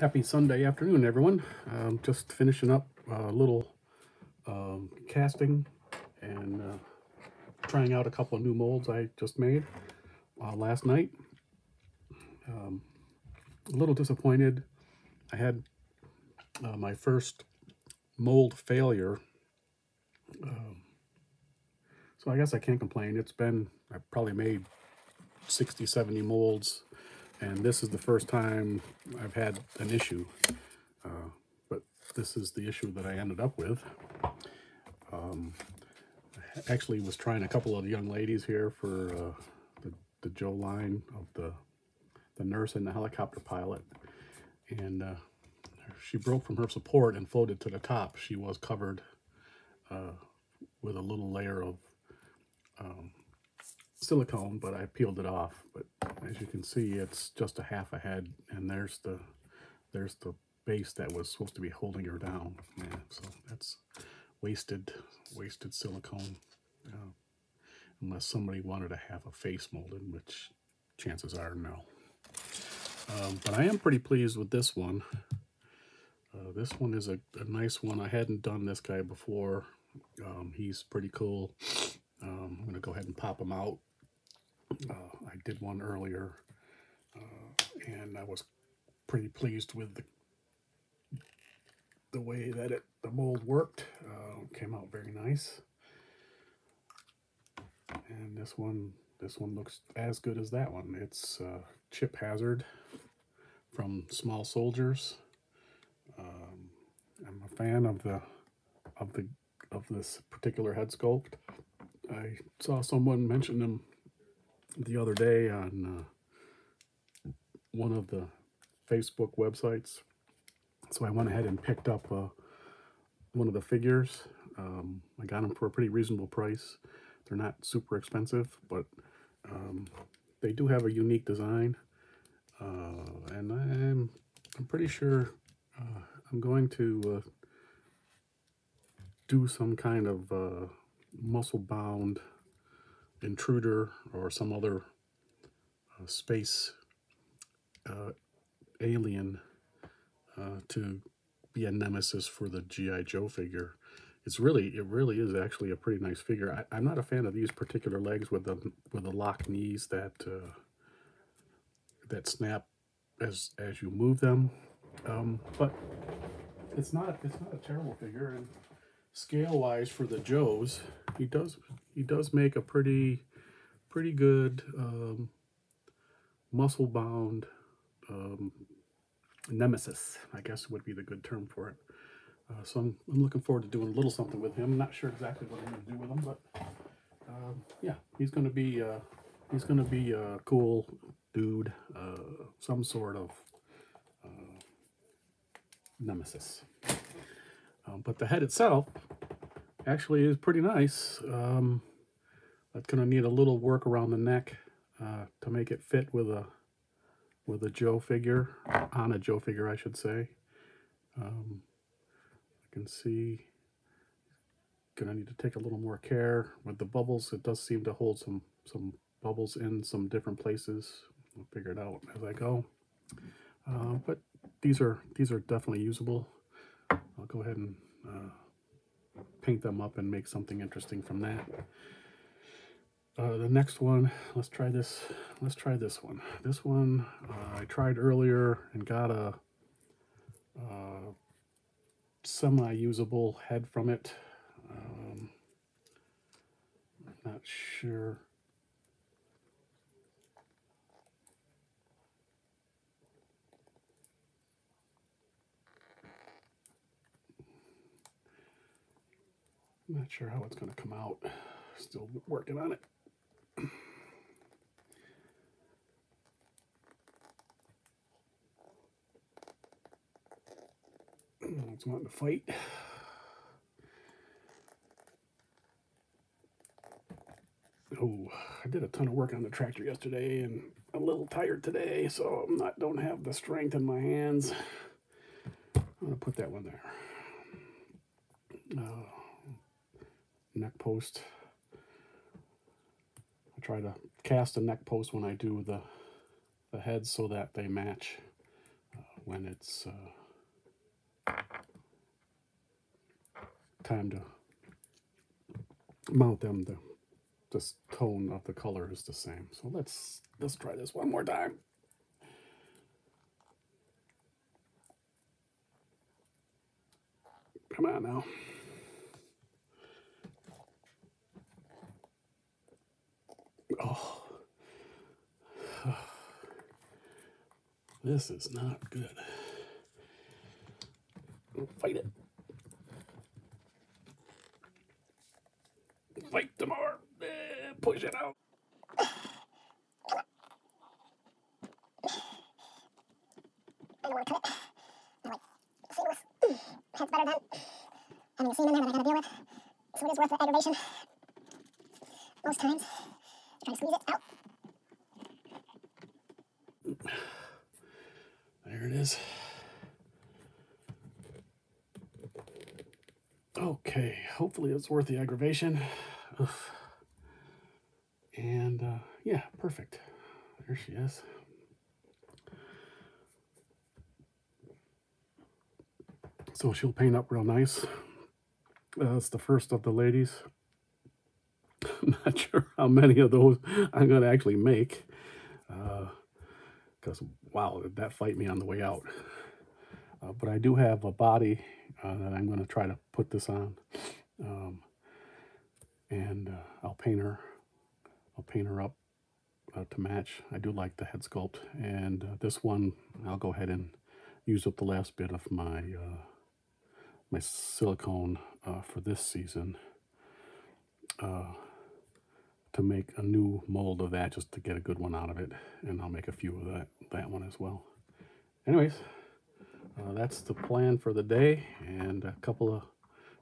Happy Sunday afternoon, everyone. Um, just finishing up a little um, casting and uh, trying out a couple of new molds I just made uh, last night. Um, a little disappointed. I had uh, my first mold failure, so I guess I can't complain. It's been, I probably made 60, 70 molds, and this is the first time I've had an issue. But this is the issue that I ended up with. actually was trying a couple of young ladies here for uh, the, the Joe line of the the nurse and the helicopter pilot, and uh, she broke from her support and floated to the top. She was covered with a little layer of silicone, but I peeled it off. But as you can see, it's just a half a head, and there's the there's the base that was supposed to be holding her down. Yeah, so that's wasted wasted silicone. Uh, unless somebody wanted to have a face molded, which chances are no. Um, but I am pretty pleased with this one. Uh, this one is a, a nice one. I hadn't done this guy before. Um, he's pretty cool. Um, I'm going to go ahead and pop him out. Uh, did one earlier, and I was pretty pleased with the, the way that it the mold worked. Uh, came out very nice. And this one, this one looks as good as that one. It's uh, Chip Hazard from Small Soldiers. I'm a fan of the of the of this particular head sculpt. I saw someone mention him the other day on uh, one of the Facebook websites, so I went ahead and picked up uh, one of the figures. Um, I got them for a pretty reasonable price. They're not super expensive, but they do have a unique design, uh, and I'm I'm pretty sure uh, I'm going to uh, do some kind of uh, muscle bound intruder or some other uh, space alien uh, to be a nemesis for the GI Joe figure. It's really, it really is actually a pretty nice figure. I, I'm not a fan of these particular legs with the with the lock knees that uh, that snap as as you move them. Um, but it's not it's not a terrible figure. And scale wise for the Joes, he does he does make a pretty pretty good um, muscle bound um, nemesis. I guess would be the good term for it. Uh, so I'm, I'm looking forward to doing a little something with him. Not sure exactly what I'm going to do with him, but um, yeah, he's going to be uh, he's going to be a cool dude, uh, some sort of nemesis. Um, but the head itself actually is pretty nice. Um, that's going to need a little work around the neck uh, to make it fit with a with a Joe figure on a Joe figure, I should say. Um, I can see gonna need to take a little more care with the bubbles. It does seem to hold some some bubbles in some different places. I'll figure it out as I go. Uh, but these are these are definitely usable. I'll go ahead and uh, paint them up and make something interesting from that. Uh, the next one, let's try this. Let's try this one. This one uh, I tried earlier and got a uh, semi-usable head from it. Um, not sure. Not sure how it's going to come out. Still working on it. It's wanting to fight. Oh, I did a ton of work on the tractor yesterday and I'm a little tired today, so I'm not don't have the strength in my hands. I'm gonna put that one there. Neck post. I try to cast a neck post when I do the the heads so that they match when it's uh, time to mount them, the this tone of the color is the same. So let's let's try this one more time. Come on now. Oh. This is not good. Fight it. Fight the more. Eh, Push it out. I want to commit. I'm like, seamless. That's better than having a there that I gotta deal with. So it is worth the aggravation. Most times. Squeeze it out. There it is. Okay, hopefully it's worth the aggravation. Oof. And uh, yeah, perfect. There she is. So she'll paint up real nice. Uh, it's the first of the ladies. I'm not sure how many of those I'm going to actually make. Because, wow, did that fight me on the way out. Uh, but I do have a body uh, that I'm going to try to put this on. Um, and uh, I'll paint her. I'll paint her up uh, to match. I do like the head sculpt. And uh, this one, I'll go ahead and use up the last bit of my uh, my silicone uh, for this season uh, to make a new mold of that, just to get a good one out of it. And I'll make a few of that that one as well. Anyways, uh, that's the plan for the day, and a couple of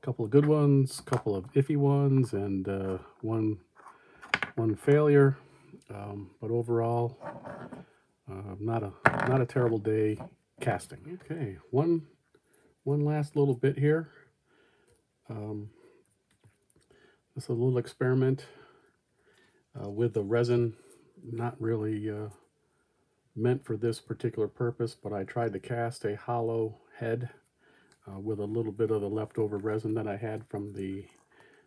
couple of good ones, couple of iffy ones, and uh, one one failure. Um, but overall, uh, not a not a terrible day casting. Okay, one one last little bit here. Um, this is a little experiment uh, with the resin, not really uh, meant for this particular purpose, but I tried to cast a hollow head uh, with a little bit of the leftover resin that I had from the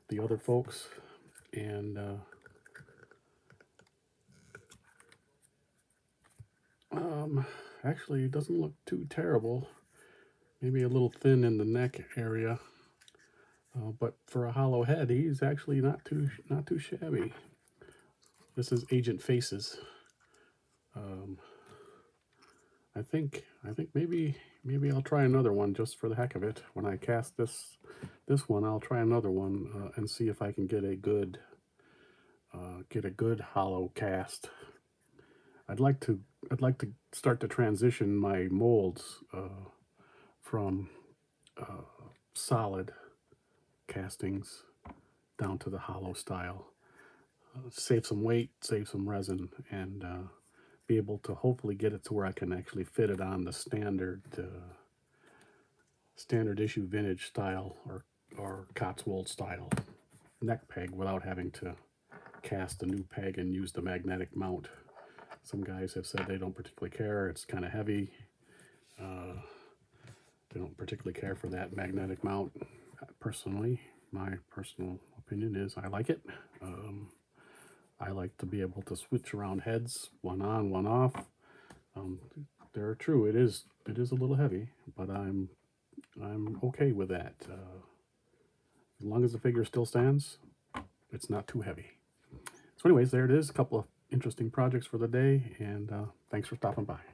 the other folks, and uh, um, actually it doesn't look too terrible. Maybe a little thin in the neck area, uh, but for a hollow head, he's actually not too not too shabby. This is Agent Faces. Um, I think I think maybe maybe I'll try another one just for the heck of it. When I cast this this one, I'll try another one uh, and see if I can get a good uh, get a good hollow cast. I'd like to I'd like to start to transition my molds uh, from uh, solid castings down to the hollow style. Save some weight, save some resin, and uh, be able to hopefully get it to where I can actually fit it on the standard uh, standard issue vintage style or or Cotswold style neck peg without having to cast a new peg and use the magnetic mount. Some guys have said they don't particularly care. It's kind of heavy. Uh, they don't particularly care for that magnetic mount. Personally, my personal opinion is I like it. Um, I like to be able to switch around heads, one on, one off. Um, they're true. It is it is a little heavy, but I'm I'm okay with that. Uh, as long as the figure still stands, it's not too heavy. So anyways, there it is. A couple of interesting projects for the day, and uh, thanks for stopping by.